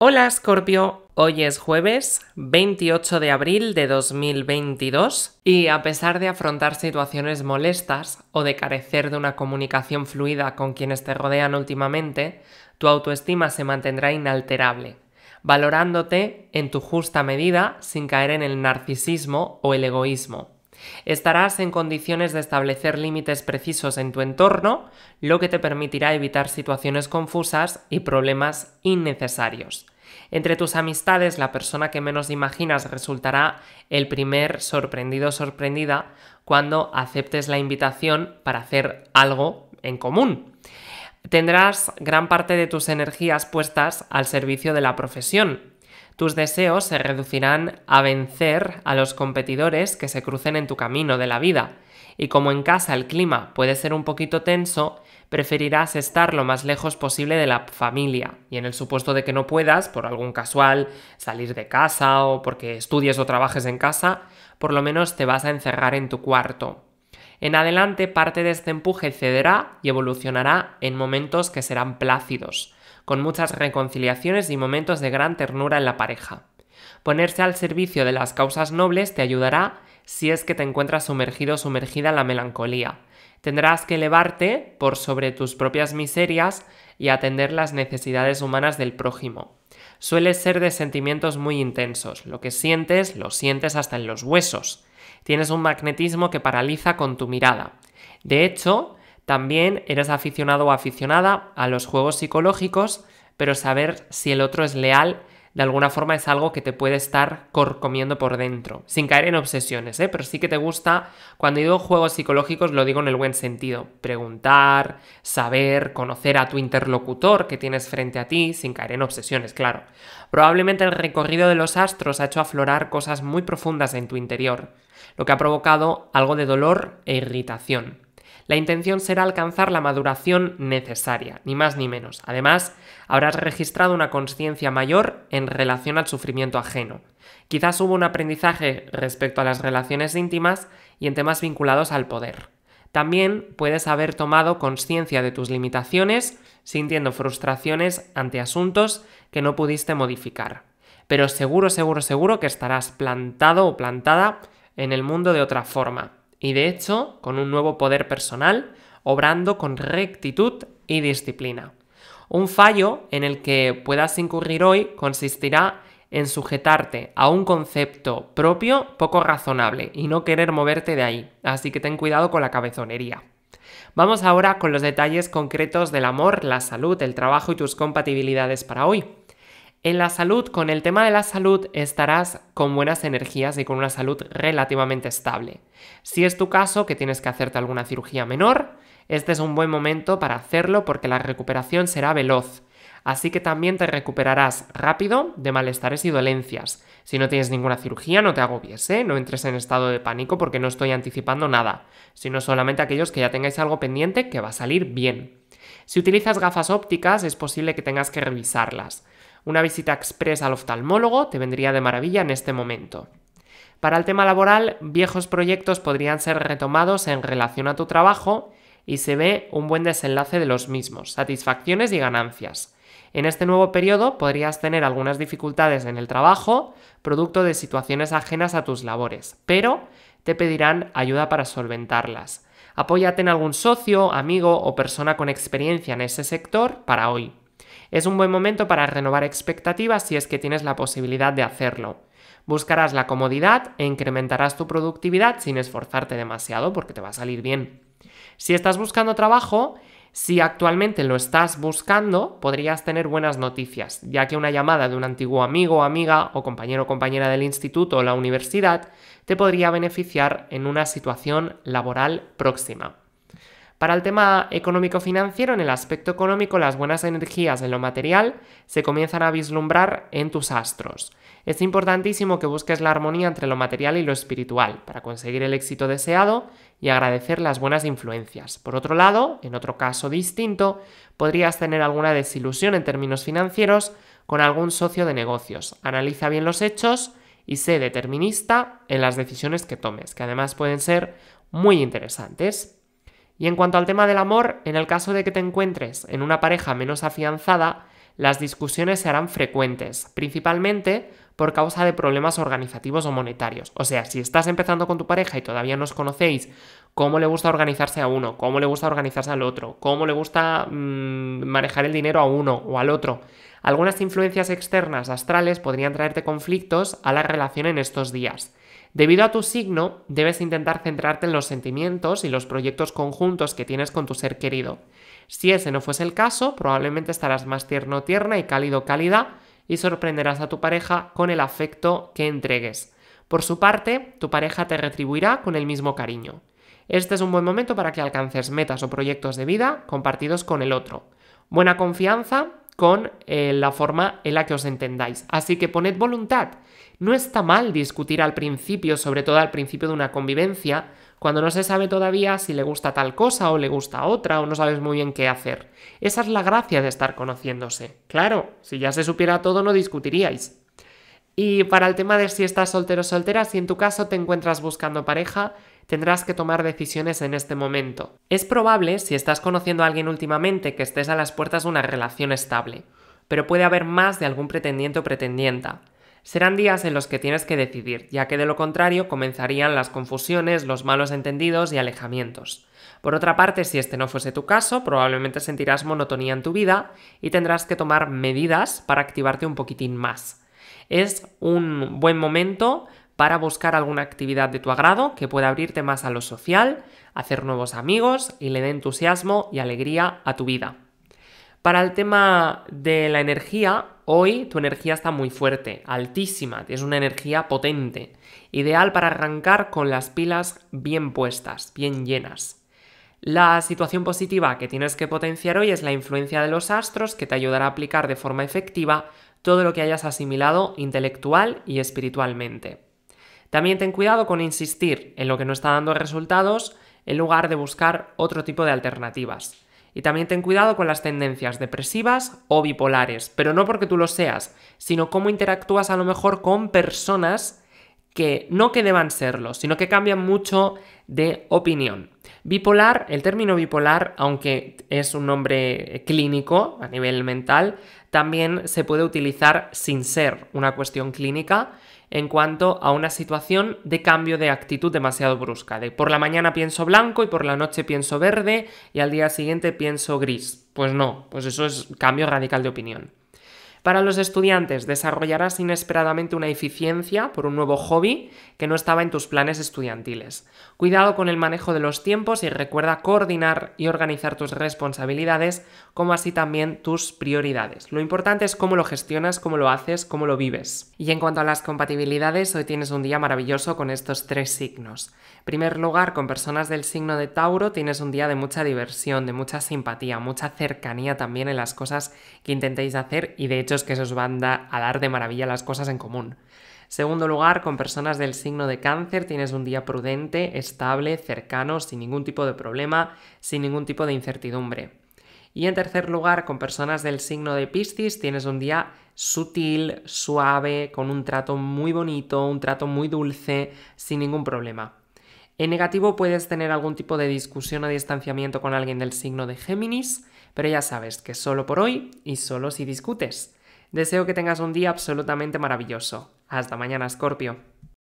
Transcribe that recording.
Hola Scorpio, hoy es jueves 28 de abril de 2022 y a pesar de afrontar situaciones molestas o de carecer de una comunicación fluida con quienes te rodean últimamente, tu autoestima se mantendrá inalterable, valorándote en tu justa medida sin caer en el narcisismo o el egoísmo. Estarás en condiciones de establecer límites precisos en tu entorno, lo que te permitirá evitar situaciones confusas y problemas innecesarios. Entre tus amistades, la persona que menos imaginas resultará el primer sorprendido sorprendida cuando aceptes la invitación para hacer algo en común. Tendrás gran parte de tus energías puestas al servicio de la profesión, tus deseos se reducirán a vencer a los competidores que se crucen en tu camino de la vida. Y como en casa el clima puede ser un poquito tenso, preferirás estar lo más lejos posible de la familia. Y en el supuesto de que no puedas, por algún casual, salir de casa o porque estudies o trabajes en casa, por lo menos te vas a encerrar en tu cuarto. En adelante parte de este empuje cederá y evolucionará en momentos que serán plácidos con muchas reconciliaciones y momentos de gran ternura en la pareja. Ponerse al servicio de las causas nobles te ayudará si es que te encuentras sumergido o sumergida en la melancolía. Tendrás que elevarte por sobre tus propias miserias y atender las necesidades humanas del prójimo. Sueles ser de sentimientos muy intensos. Lo que sientes, lo sientes hasta en los huesos. Tienes un magnetismo que paraliza con tu mirada. De hecho, también eres aficionado o aficionada a los juegos psicológicos, pero saber si el otro es leal de alguna forma es algo que te puede estar comiendo por dentro, sin caer en obsesiones, ¿eh? pero sí que te gusta, cuando digo juegos psicológicos lo digo en el buen sentido, preguntar, saber, conocer a tu interlocutor que tienes frente a ti, sin caer en obsesiones, claro. Probablemente el recorrido de los astros ha hecho aflorar cosas muy profundas en tu interior, lo que ha provocado algo de dolor e irritación. La intención será alcanzar la maduración necesaria, ni más ni menos. Además, habrás registrado una conciencia mayor en relación al sufrimiento ajeno. Quizás hubo un aprendizaje respecto a las relaciones íntimas y en temas vinculados al poder. También puedes haber tomado conciencia de tus limitaciones, sintiendo frustraciones ante asuntos que no pudiste modificar. Pero seguro, seguro, seguro que estarás plantado o plantada en el mundo de otra forma, y de hecho con un nuevo poder personal, obrando con rectitud y disciplina. Un fallo en el que puedas incurrir hoy consistirá en sujetarte a un concepto propio poco razonable y no querer moverte de ahí, así que ten cuidado con la cabezonería. Vamos ahora con los detalles concretos del amor, la salud, el trabajo y tus compatibilidades para hoy. En la salud, con el tema de la salud, estarás con buenas energías y con una salud relativamente estable. Si es tu caso, que tienes que hacerte alguna cirugía menor, este es un buen momento para hacerlo porque la recuperación será veloz. Así que también te recuperarás rápido de malestares y dolencias. Si no tienes ninguna cirugía, no te agobies, ¿eh? no entres en estado de pánico porque no estoy anticipando nada, sino solamente aquellos que ya tengáis algo pendiente que va a salir bien. Si utilizas gafas ópticas, es posible que tengas que revisarlas. Una visita express al oftalmólogo te vendría de maravilla en este momento. Para el tema laboral, viejos proyectos podrían ser retomados en relación a tu trabajo y se ve un buen desenlace de los mismos, satisfacciones y ganancias. En este nuevo periodo podrías tener algunas dificultades en el trabajo, producto de situaciones ajenas a tus labores, pero te pedirán ayuda para solventarlas. Apóyate en algún socio, amigo o persona con experiencia en ese sector para hoy. Es un buen momento para renovar expectativas si es que tienes la posibilidad de hacerlo. Buscarás la comodidad e incrementarás tu productividad sin esforzarte demasiado porque te va a salir bien. Si estás buscando trabajo, si actualmente lo estás buscando, podrías tener buenas noticias, ya que una llamada de un antiguo amigo amiga o compañero o compañera del instituto o la universidad te podría beneficiar en una situación laboral próxima. Para el tema económico-financiero, en el aspecto económico, las buenas energías en lo material se comienzan a vislumbrar en tus astros. Es importantísimo que busques la armonía entre lo material y lo espiritual para conseguir el éxito deseado y agradecer las buenas influencias. Por otro lado, en otro caso distinto, podrías tener alguna desilusión en términos financieros con algún socio de negocios. Analiza bien los hechos y sé determinista en las decisiones que tomes, que además pueden ser muy interesantes. Y en cuanto al tema del amor, en el caso de que te encuentres en una pareja menos afianzada, Las discusiones se harán frecuentes, principalmente por causa de problemas organizativos o monetarios. O sea, si estás empezando con tu pareja y todavía no os conocéis, cómo le gusta organizarse a uno, cómo le gusta organizarse al otro, cómo le gusta mmm, manejar el dinero a uno o al otro. Algunas influencias externas astrales podrían traerte conflictos a la relación en estos días. Debido a tu signo, debes intentar centrarte en los sentimientos y los proyectos conjuntos que tienes con tu ser querido. Si ese no fuese el caso, probablemente estarás más tierno tierna y cálido cálida y sorprenderás a tu pareja con el afecto que entregues. Por su parte, tu pareja te retribuirá con el mismo cariño. Este es un buen momento para que alcances metas o proyectos de vida compartidos con el otro. Buena confianza con eh, la forma en la que os entendáis. Así que poned voluntad. No está mal discutir al principio, sobre todo al principio de una convivencia, cuando no se sabe todavía si le gusta tal cosa o le gusta otra o no sabes muy bien qué hacer. Esa es la gracia de estar conociéndose. Claro, si ya se supiera todo no discutiríais. Y para el tema de si estás soltero o soltera, si en tu caso te encuentras buscando pareja, tendrás que tomar decisiones en este momento. Es probable, si estás conociendo a alguien últimamente, que estés a las puertas de una relación estable, pero puede haber más de algún pretendiente o pretendienta. Serán días en los que tienes que decidir, ya que de lo contrario comenzarían las confusiones, los malos entendidos y alejamientos. Por otra parte, si este no fuese tu caso, probablemente sentirás monotonía en tu vida y tendrás que tomar medidas para activarte un poquitín más. Es un buen momento para buscar alguna actividad de tu agrado que pueda abrirte más a lo social, hacer nuevos amigos y le dé entusiasmo y alegría a tu vida. Para el tema de la energía, hoy tu energía está muy fuerte, altísima, es una energía potente, ideal para arrancar con las pilas bien puestas, bien llenas. La situación positiva que tienes que potenciar hoy es la influencia de los astros que te ayudará a aplicar de forma efectiva todo lo que hayas asimilado intelectual y espiritualmente. También ten cuidado con insistir en lo que no está dando resultados en lugar de buscar otro tipo de alternativas. Y también ten cuidado con las tendencias depresivas o bipolares, pero no porque tú lo seas, sino cómo interactúas a lo mejor con personas que no que deban serlo, sino que cambian mucho de opinión. Bipolar, el término bipolar, aunque es un nombre clínico a nivel mental, también se puede utilizar sin ser una cuestión clínica en cuanto a una situación de cambio de actitud demasiado brusca, de por la mañana pienso blanco y por la noche pienso verde y al día siguiente pienso gris. Pues no, pues eso es cambio radical de opinión. Para los estudiantes, desarrollarás inesperadamente una eficiencia por un nuevo hobby que no estaba en tus planes estudiantiles. Cuidado con el manejo de los tiempos y recuerda coordinar y organizar tus responsabilidades, como así también tus prioridades. Lo importante es cómo lo gestionas, cómo lo haces, cómo lo vives. Y en cuanto a las compatibilidades, hoy tienes un día maravilloso con estos tres signos. En primer lugar, con personas del signo de Tauro tienes un día de mucha diversión, de mucha simpatía, mucha cercanía también en las cosas que intentéis hacer y de hecho es que os van a dar de maravilla las cosas en común. Segundo lugar, con personas del signo de cáncer tienes un día prudente, estable, cercano, sin ningún tipo de problema, sin ningún tipo de incertidumbre. Y en tercer lugar, con personas del signo de Piscis tienes un día sutil, suave, con un trato muy bonito, un trato muy dulce, sin ningún problema. En negativo puedes tener algún tipo de discusión o distanciamiento con alguien del signo de Géminis, pero ya sabes que solo por hoy y solo si discutes. Deseo que tengas un día absolutamente maravilloso. Hasta mañana, Scorpio.